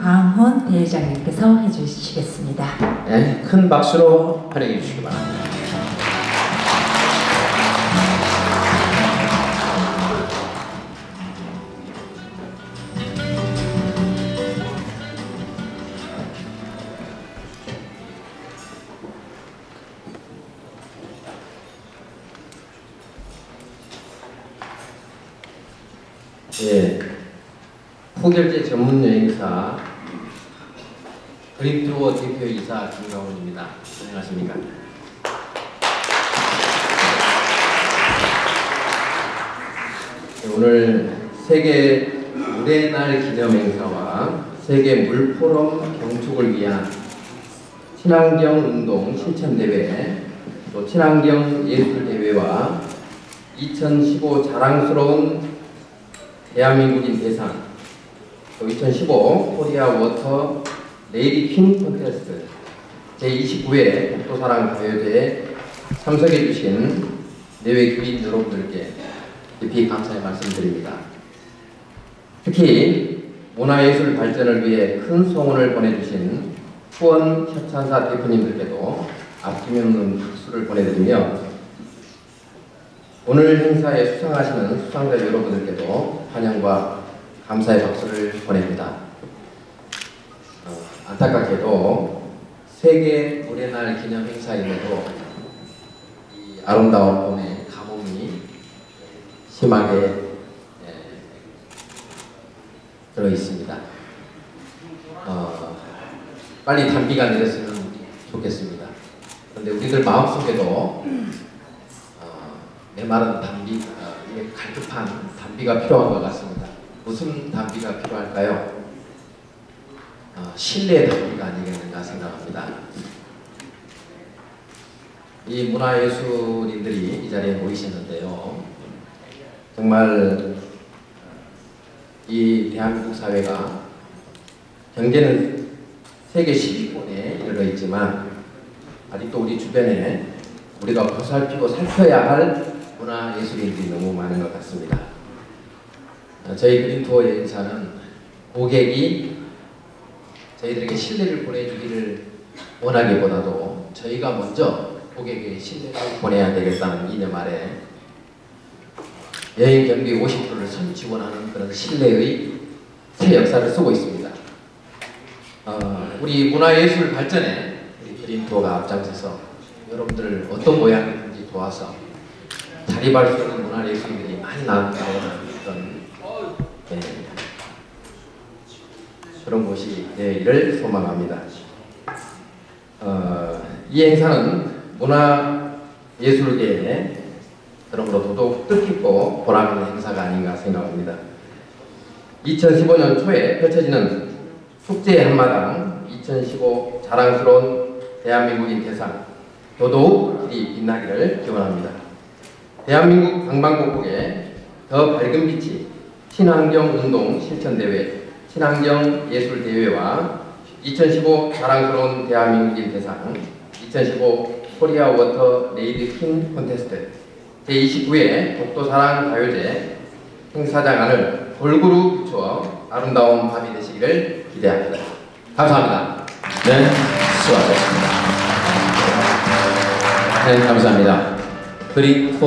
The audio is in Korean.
강훈 대회장님께서 해주시겠습니다. 네, 큰 박수로 환영해 주시기 바랍니다. 예, 포결제 전문 여행사 그린투어 대표 이사 김강훈입니다. 안녕하십니까? 네, 오늘 세계 물의 기념 행사와 세계 물 포럼 경축을 위한 친환경 운동 실천 대회, 또 친환경 예술 대회와 2015 자랑스러운 대한민국인 대상, 또 2015 코리아 워터 레이디 퀸 콘테스트 제29회 독도사랑 가요제에 참석해 주신 내외 귀빈 여러분들께 깊이 감사의 말씀드립니다. 특히 문화예술 발전을 위해 큰 성원을 보내주신 후원 협찬사 대표님들께도 아낌없는 박수를 보내드리며 오늘 행사에 수상하시는 수상자 여러분들께도 환영과 감사의 박수를 보냅니다. 어, 안타깝게도 세계 물의 날 기념 행사임에도 이 아름다운 봄에 가뭄이 심하게 예, 들어 있습니다. 어, 빨리 단비가 내렸으면 좋겠습니다. 그런데 우리들 마음속에도 어, 메마른 단비, 어, 갈급한 단비가 필요한 것 같습니다. 무슨 단비가 필요할까요? 어, 신뢰의 단비가 아니겠는가 생각합니다. 이 문화예술인들이 이 자리에 모이셨는데요. 정말 이 대한민국 사회가 경제는 세계 10위권에 이르러 있지만 아직도 우리 주변에 우리가 보살피고 살펴야 할 문화예술인들이 너무 많은 것 같습니다. 어, 저희 그린투어 여행사는 고객이 저희들에게 신뢰를 보내주기를 원하기보다도 저희가 먼저 고객에게 신뢰를 보내야 되겠다는 이념 아래 여행 경비 50%를 선 지원하는 그런 신뢰의 새 역사를 쓰고 있습니다. 어, 우리 문화예술 발전에 우리 그린투어가 앞장서서 여러분들을 어떤 모양이든지 도와서 자립할 수 있는 문화예술인들이 많이 나온다는 그런 네, 그런 곳이 되기를 소망합니다. 어, 이 행사는 문화예술계에 그러므로 더더욱 뜻깊고 보람있는 행사가 아닌가 생각합니다. 2015년 초에 펼쳐지는 숙제 한마당 2015 자랑스러운 대한민국인 대상 더더욱 길이 빛나기를 기원합니다. 대한민국 방방곡곡에 더 밝은 빛이 친환경 운동 실천대회, 친환경 예술대회와 2015 자랑스러운 대한민국인 대상, 2015 코리아 워터 레이디 퀸 콘테스트, 제29회 독도사랑 가요제 행사장 안을 골고루 비추어 아름다운 밤이 되시기를 기대합니다. 감사합니다. 네, 수고하셨습니다. 네, 감사합니다. 그리고